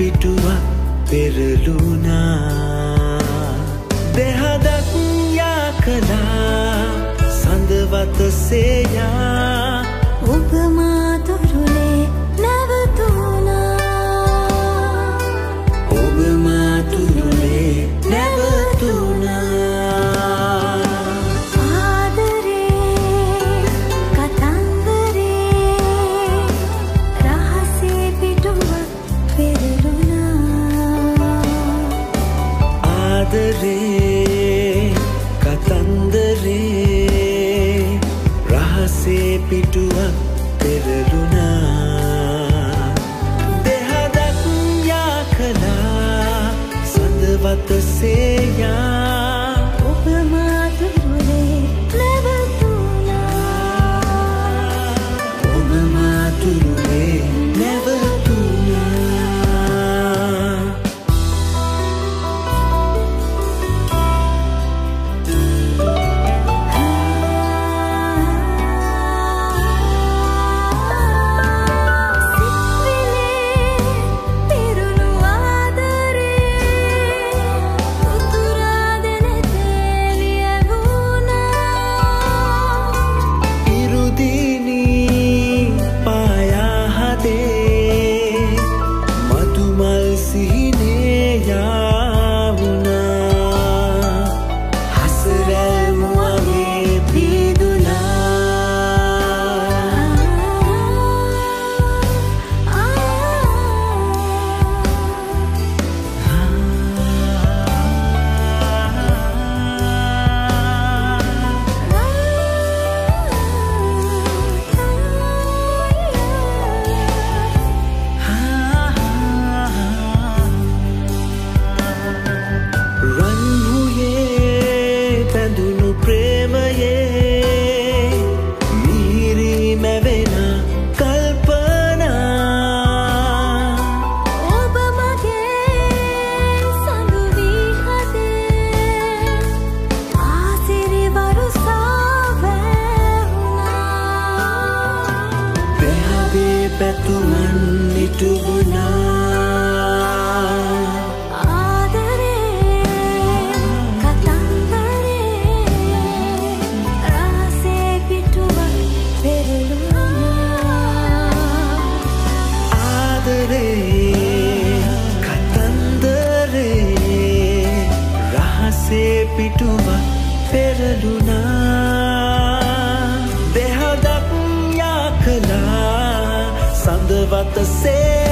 පිටුවක් පෙරලුනා දෙහදක් යා කලා සඳවත සේයා. කතන්දරේ රහසේ පිටුවක් පෙරලුනා දෙහදක් සඳවත සේයා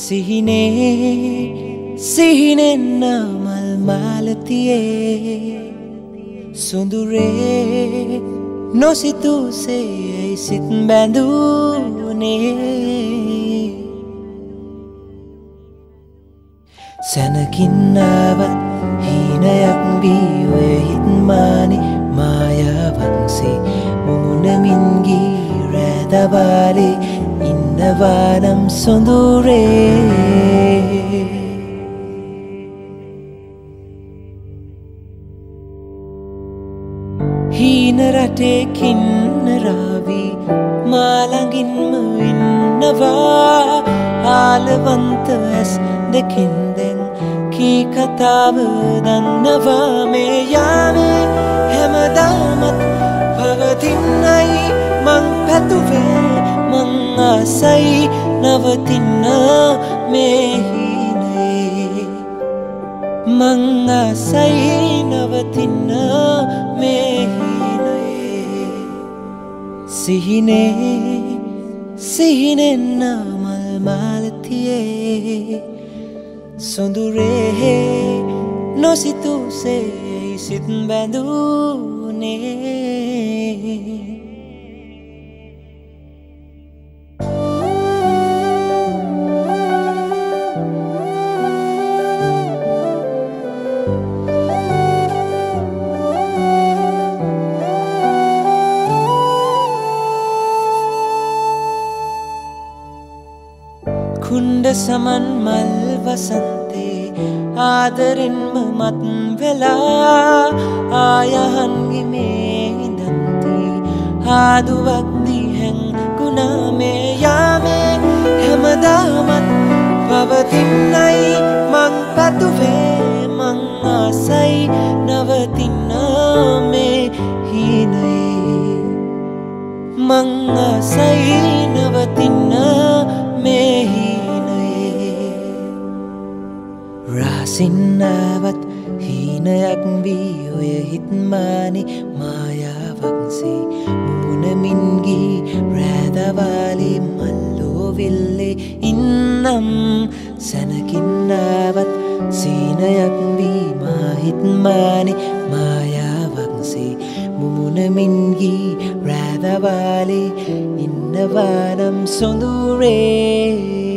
සිහිනේ සිහිනෙන්න මල් මාලතියේ. සුඳුරේ නොසිතුසේ සිත් බැඳූනේ. සැනකින්නාවත් හීනයක් වීවේ හිත්මානි මායාවන්සේ. මුමුණමින්ගී රෑදවාලේ ඉන්නවානම් සොඳුරේ හීන රටේ කින්නරාවී මාළඟින්ම ඉන්නවා ආලවන්ත ඇස් දෙකින් දෙන් කී කතාව දන්නවා. මේ යාවේ හැමදාමත් පවතින්නයි. මං පැතුවේ මං ආසයි නවතින්න. මේ හීනේ මං ආසයි නවතින්න මේ හීනේ සිහිනේ සිහිනෙන්න මල් මාලතියේ සොඳුරේ නොසිතුසේ සිත් බැඳූනේ. කුණ්ඩ සමන් මල් වසන්තේ ආදරෙන්ම මත් වෙලා ආයහන්ගි මේ ඉඳන්ති හාදුවක්දී හැංගුණා මේ යාමේ හැමදාමත් පවතින්නයි මං පතුවේ මං ආසයි නවතින්න මේ හීනයේ මං ආසයි නවතින්න මේ රාසින්නාවත් හීනයක් වී ඔය හිත්මානි මායාවක්සේ මුමුණමින්ගී රෑදවාලි මල්ලෝවිල්ලේ ඉන්නම් සැනකින්නාවත් සීනයක් වී මාහිත්මානි මායාවක්සේ මුමුණමින්ගී රෑදවාලි ඉන්නවානම් සොඳුරේ.